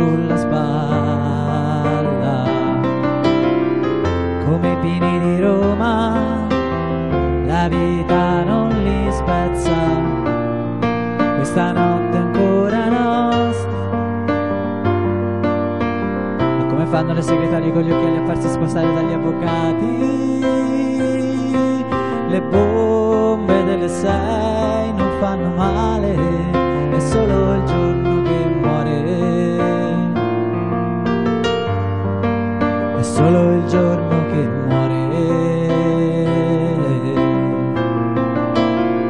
sulla spalla. Come i pini di Roma, la vita non li spezza, questa notte ancora nostra. Ma come fanno le segretarie con gli occhiali a farsi spostare dagli avvocati? Le bombe delle sei solo il giorno che muore.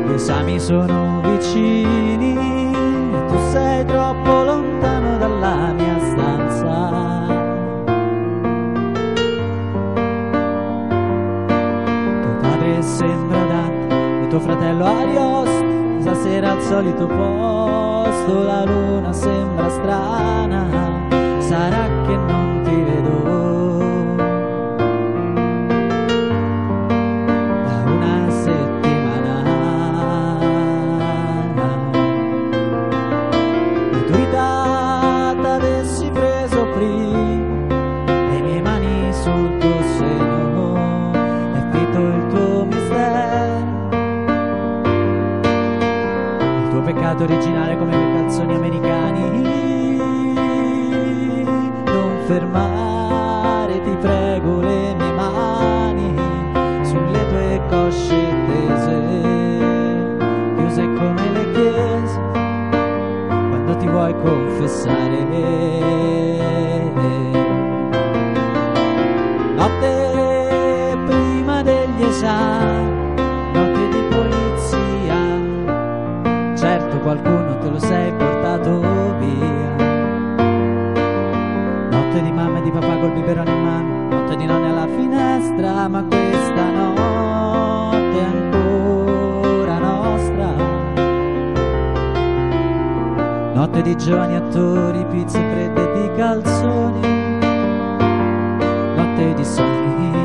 Gli esami sono vicini tu sei troppo lontano dalla mia stanza. Tuo padre sembra Dante e tuo fratello Arios. Stasera al solito posto, la luna sembra Peccato originale come quei canzoni americani. Non fermare, ti prego, le mie mani sulle tue cosce tese, chiuse come le chiese quando ti vuoi confessare. Qualcuno te lo sei portato via. Notte di mamma e di papà col biberone in mano, notte di nonni alla finestra, ma questa notte è ancora nostra. Notte di giovani attori, pizze fredde di calzoni. Notte di sogni,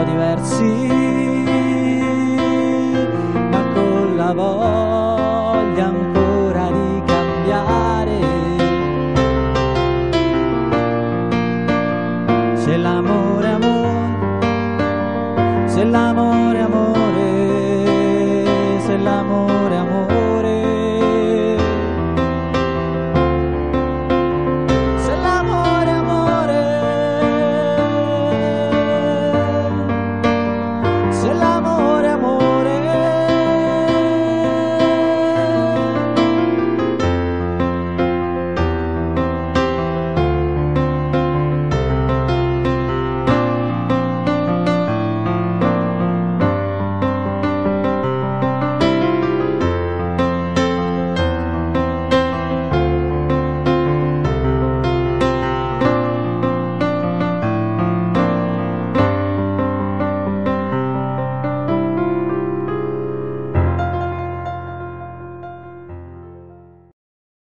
po' diversi, ma con la voglia ancora di cambiare. Se l'amore è amore, se l'amore